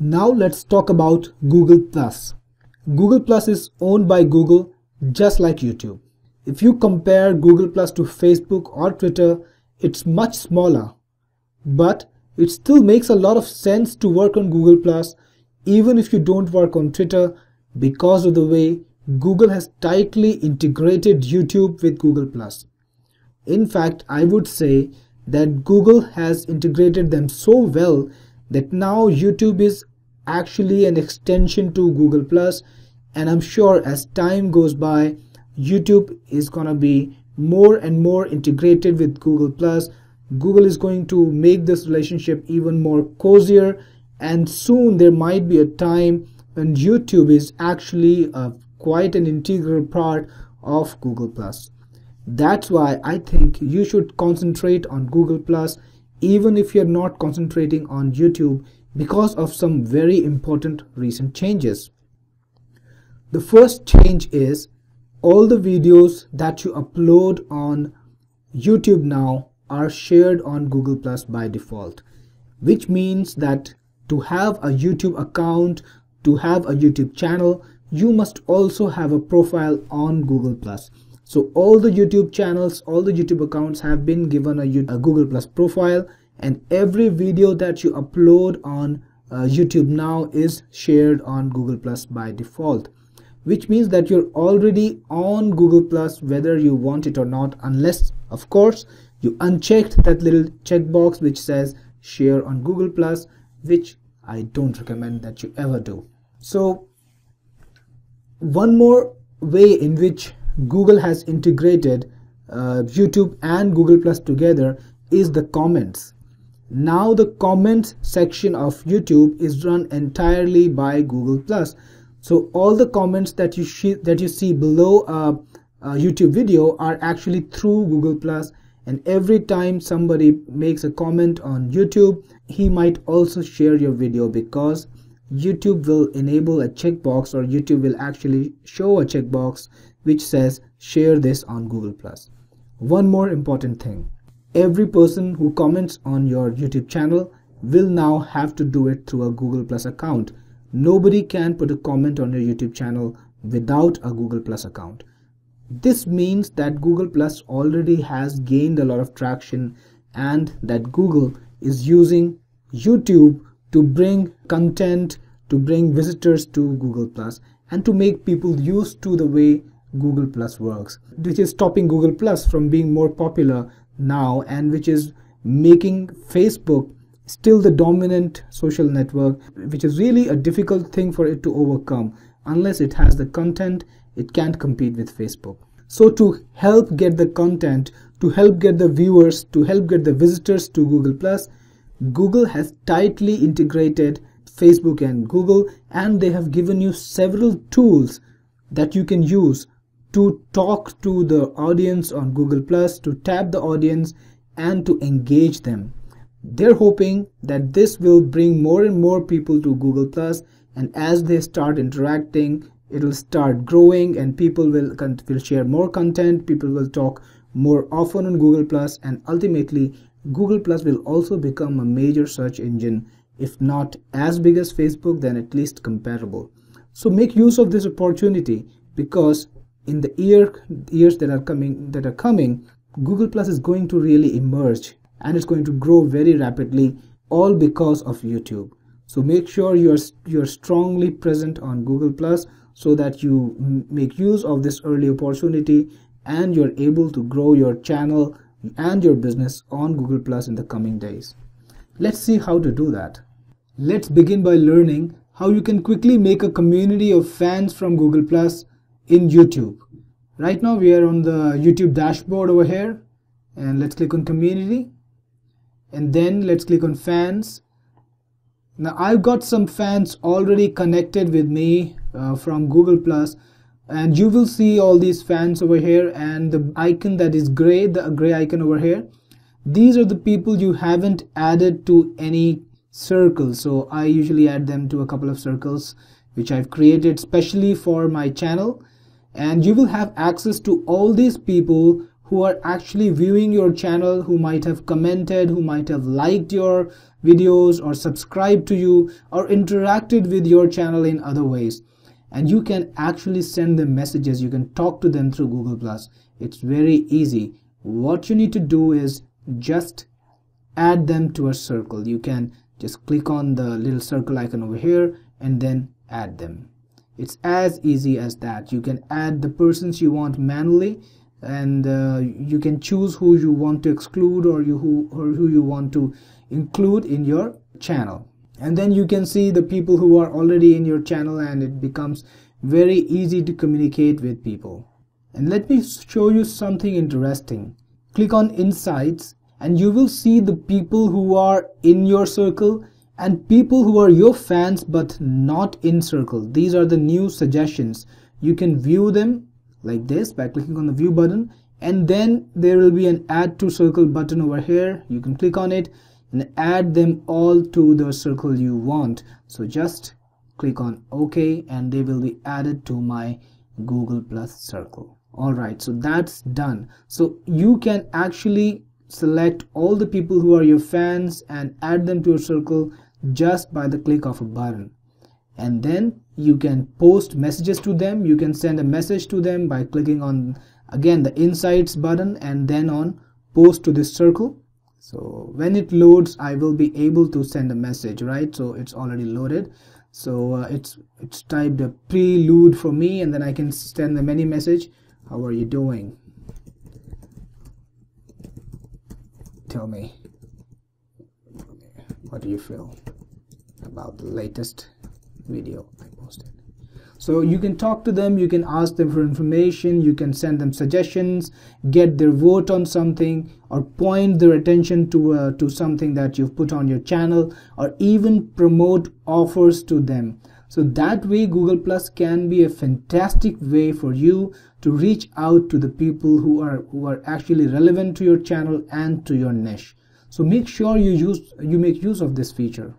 Now let's talk about Google Plus. Google Plus is owned by Google just like YouTube. If you compare Google Plus to Facebook or Twitter, it's much smaller. But it still makes a lot of sense to work on Google Plus even if you don't work on Twitter because of the way Google has tightly integrated YouTube with Google Plus. In fact, I would say that Google has integrated them so well that now YouTube is actually an extension to Google Plus and I'm sure as time goes by YouTube is to be more and more integrated with Google Plus. Google is going to make this relationship even more cozier and soon there might be a time when YouTube is actually a, quite an integral part of Google Plus. That's why I think you should concentrate on Google Plus even if you're not concentrating on YouTube because of some very important recent changes. The first change is all the videos that you upload on YouTube now are shared on Google Plus by default, which means that to have a YouTube account, to have a YouTube channel, you must also have a profile on Google Plus. So all the YouTube channels, all the YouTube accounts have been given a, a Google Plus profile and every video that you upload on uh, YouTube now is shared on Google Plus by default which means that you're already on Google Plus whether you want it or not unless of course you unchecked that little checkbox which says share on Google Plus which I don't recommend that you ever do. So one more way in which Google has integrated uh, YouTube and Google Plus together is the comments. Now the comments section of YouTube is run entirely by Google Plus. So all the comments that you that you see below a, a YouTube video are actually through Google Plus and every time somebody makes a comment on YouTube he might also share your video because YouTube will enable a checkbox or YouTube will actually show a checkbox which says share this on Google Plus. One more important thing. Every person who comments on your YouTube channel will now have to do it through a Google Plus account. Nobody can put a comment on your YouTube channel without a Google Plus account. This means that Google Plus already has gained a lot of traction and that Google is using YouTube to bring content, to bring visitors to Google Plus and to make people used to the way Google Plus works, which is stopping Google Plus from being more popular now and which is making Facebook still the dominant social network, which is really a difficult thing for it to overcome. Unless it has the content, it can't compete with Facebook. So to help get the content, to help get the viewers, to help get the visitors to Google Plus, Google has tightly integrated Facebook and Google and they have given you several tools that you can use to talk to the audience on Google Plus, to tap the audience and to engage them. They're hoping that this will bring more and more people to Google Plus and as they start interacting it'll start growing and people will will share more content people will talk more often on google plus and ultimately google plus will also become a major search engine if not as big as facebook then at least comparable. So make use of this opportunity because in the year years that are coming that are coming google plus is going to really emerge and it's going to grow very rapidly all because of youtube. So make sure you're you're strongly present on google plus so that you make use of this early opportunity and you're able to grow your channel and your business on Google Plus in the coming days. Let's see how to do that. Let's begin by learning how you can quickly make a community of fans from Google Plus in YouTube. Right now we are on the YouTube dashboard over here and let's click on community and then let's click on fans. Now I've got some fans already connected with me uh, from Google Plus and you will see all these fans over here and the icon that is gray the gray icon over here. These are the people you haven't added to any circle so I usually add them to a couple of circles which I've created specially for my channel. And you will have access to all these people who are actually viewing your channel who might have commented who might have liked your videos or subscribed to you or interacted with your channel in other ways and you can actually send them messages. You can talk to them through google plus. It's very easy. What you need to do is just add them to a circle. You can just click on the little circle icon over here and then add them. It's as easy as that. You can add the persons you want manually and uh, you can choose who you want to exclude or you who or who you want to include in your channel and then you can see the people who are already in your channel and it becomes very easy to communicate with people. And let me show you something interesting. Click on insights and you will see the people who are in your circle and people who are your fans but not in circle. These are the new suggestions. You can view them like this by clicking on the view button. And then there will be an add to circle button over here. You can click on it and add them all to the circle you want. So just click on ok and they will be added to my google plus circle. All right so that's done. So you can actually select all the people who are your fans and add them to your circle just by the click of a button. And then you can post messages to them. You can send a message to them by clicking on again the insights button and then on post to this circle so when it loads i will be able to send a message right? So it's already loaded. So uh, it's it's typed a prelude for me and then i can send them any message. How are you doing? Tell me. What do you feel about the latest video I posted. So you can talk to them, you can ask them for information, you can send them suggestions, get their vote on something, or point their attention to uh, to something that you've put on your channel, or even promote offers to them. So that way Google Plus can be a fantastic way for you to reach out to the people who are who are actually relevant to your channel and to your niche. So make sure you use you make use of this feature.